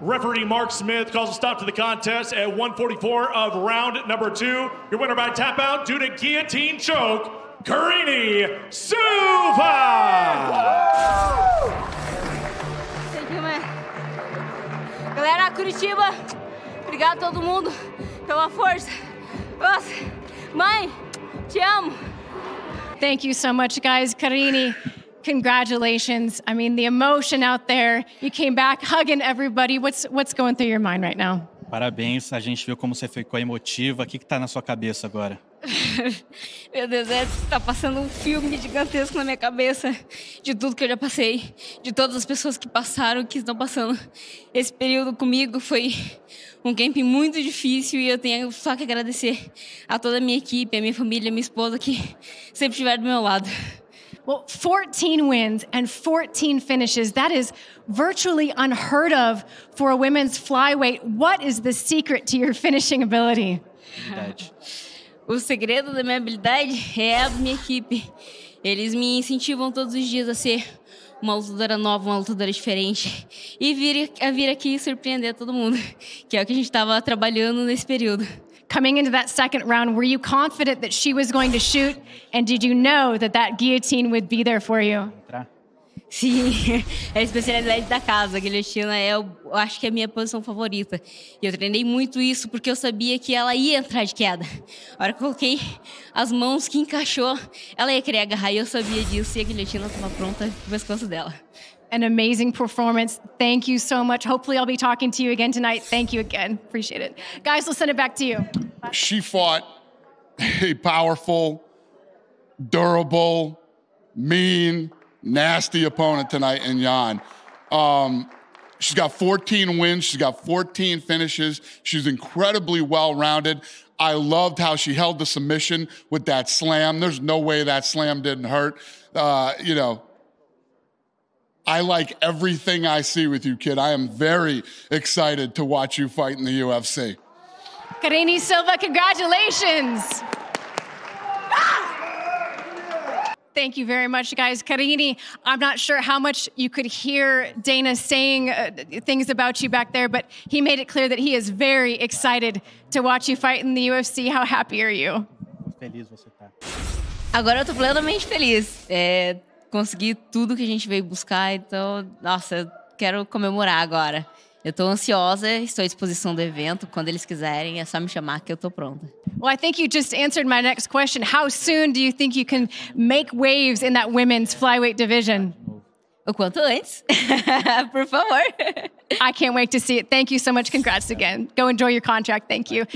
Referee Mark Smith calls a stop to the contest at 144 of round number two. Your winner by tap out due to guillotine choke, Karini Suva! Thank you, man. Galera, Curitiba, obrigado a todo mundo pela força. Nossa, mãe, te amo. Thank you so much, guys. Karini, congratulations. I mean, the emotion out there. You came back hugging everybody. What's, what's going through your mind right now? Parabéns, a gente viu como você ficou emotiva. O que está na sua cabeça agora? Meu Deus, é, tá passando um filme gigantesco na minha cabeça de tudo que eu já passei, de todas as pessoas que passaram, que estão passando. Esse período comigo foi um camping muito difícil e eu tenho só que agradecer a toda a minha equipe, a minha família, a minha esposa que sempre estiveram do meu lado. Well, 14 wins and 14 finishes. That is virtually unheard of for a women's flyweight. What is the secret to your finishing ability? Verdade. O segredo da minha habilidade é a minha equipe. Eles me incentivam todos os dias a ser uma lutadora nova, uma lutadora diferente e vir, a vir aqui e surpreender todo mundo, que é o que a gente estava trabalhando nesse período. Coming into that second round, were you confident that she was going to shoot? And did you know that that guillotine would be there for you? Sim, é a especialidade da casa. A guilhotina é, eu acho que é a minha posição favorita. E eu treinei muito isso porque eu sabia que ela ia entrar de queda. A hora que eu coloquei as mãos que encaixou, ela ia querer agarrar e eu sabia disso. E a guilhotina estava pronta no pescoço dela. An amazing performance. Thank you so much. Hopefully, I'll be talking to you again tonight. Thank you again. Appreciate it. Guys, we'll send it back to you. she fought a powerful, durable, mean, nasty opponent tonight in Jan. Um, she's got 14 wins. She's got 14 finishes. She's incredibly well rounded. I loved how she held the submission with that slam. There's no way that slam didn't hurt. Uh, you know, I like everything I see with you, kid. I am very excited to watch you fight in the UFC. Karini Silva, congratulations. Thank you very much, guys. Karini, I'm not sure how much you could hear Dana saying uh, things about you back there, but he made it clear that he is very excited to watch you fight in the UFC. How happy are you? Feliz você tá. Agora eu tô plenamente feliz. É, consegui tudo que a gente veio buscar, então, nossa, eu quero comemorar agora. Eu tô ansiosa, estou à disposição do evento. Quando eles quiserem, é só me chamar que eu tô pronta. Well, I think you just answered my next question. How soon do you think you can make waves in that women's flyweight division? O quanto antes. Por favor. I can't wait to see it. Thank you so much. Congrats again. Go enjoy your contract. Thank you.